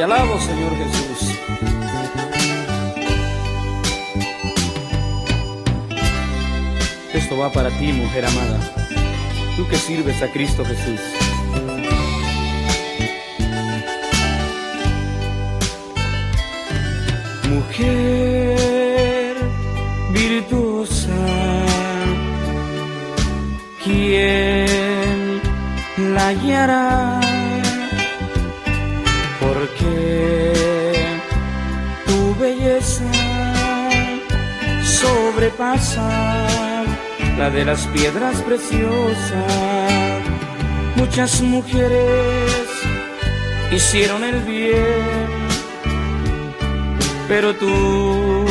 Te alabo, Señor Jesús. Esto va para ti, mujer amada. Tú que sirves a Cristo Jesús. Mujer virtuosa, ¿quién la hallará? Porque tu belleza sobrepasa la de las piedras preciosas. Muchas mujeres hicieron el bien pero tú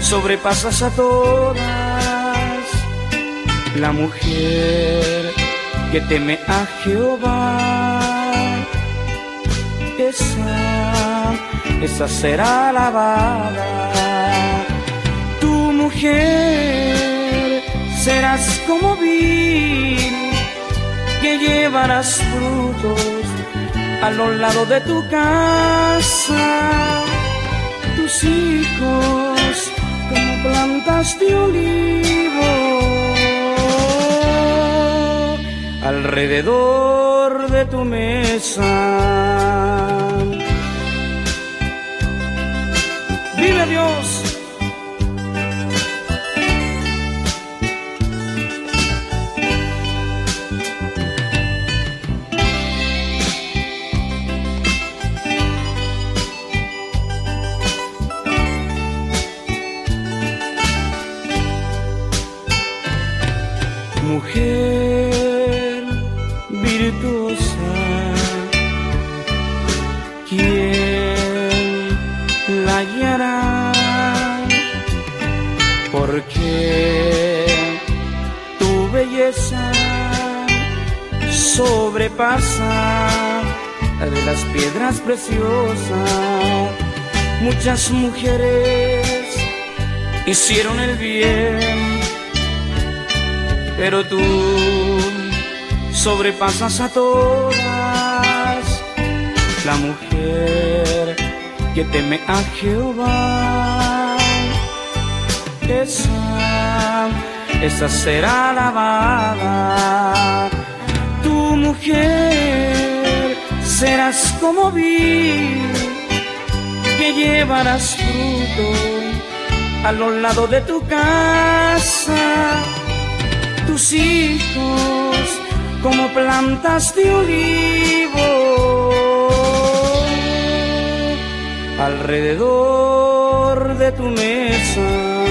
sobrepasas a todas. La mujer que teme a Jehová, esa, será alabada. Tu mujer serás como vid que llevarás frutos a los lados de tu casa tus hijos como plantas de olivo alrededor de tu mesa. Mujer virtuosa, ¿quién la hallará? Porque tu belleza sobrepasa la de las piedras preciosas. Muchas mujeres hicieron el bien pero tú sobrepasas a todas. La mujer que teme a Jehová, esa, esa será alabada. Tu mujer serás como vi que llevarás fruto a los lados de tu casa tus hijos como plantas de olivo. Alrededor de tu mesa